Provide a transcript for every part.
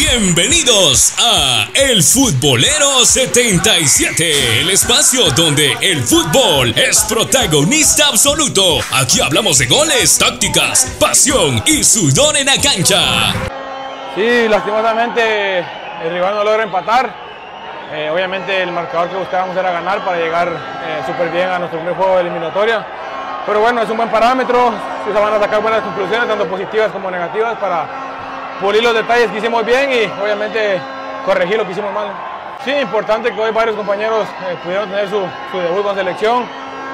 Bienvenidos a El Futbolero 77, el espacio donde el fútbol es protagonista absoluto. Aquí hablamos de goles, tácticas, pasión y sudor en la cancha. Sí, lastimosamente el rival no logra empatar. Eh, obviamente el marcador que buscábamos era ganar para llegar eh, súper bien a nuestro primer juego de eliminatoria. Pero bueno, es un buen parámetro, se van a sacar buenas conclusiones, tanto positivas como negativas, para pulir los detalles que hicimos bien y obviamente corregir lo que hicimos mal. Sí, importante que hoy varios compañeros eh, pudieron tener su, debut con selección,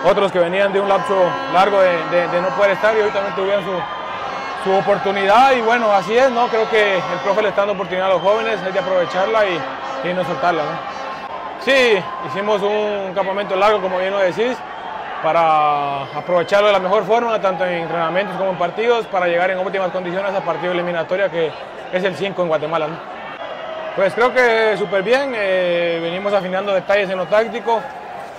otros que venían de un lapso largo de, no poder estar y hoy también tuvieron su, oportunidad y bueno, así es, ¿no? Creo que el profe le está dando oportunidad a los jóvenes, hay que aprovecharla y, y no soltarla, Sí, hicimos un campamento largo, como bien lo decís, para aprovecharlo de la mejor forma, tanto en entrenamientos como en partidos, para llegar en óptimas condiciones a partido eliminatoria que es el 5 en Guatemala. Pues creo que súper bien, eh, venimos afinando detalles en lo táctico,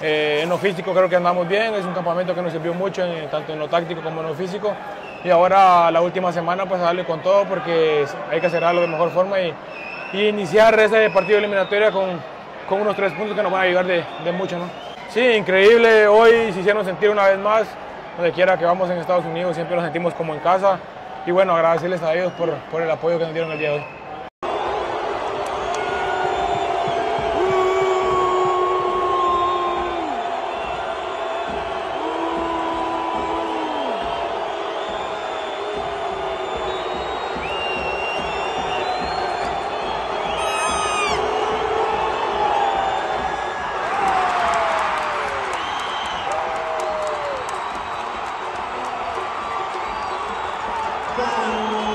eh, en lo físico creo que andamos bien, es un campamento que nos sirvió mucho tanto en lo táctico como en lo físico y ahora la última semana pues a darle con todo porque hay que hacerlo de mejor forma y, iniciar ese partido eliminatorio con, con, unos tres puntos que nos van a ayudar de, de mucho. Sí, increíble. Hoy se hicieron sentir una vez más. Donde quiera que vamos en Estados Unidos siempre nos sentimos como en casa. Y bueno, agradecerles a ellos por, el apoyo que nos dieron el día de hoy. Bye.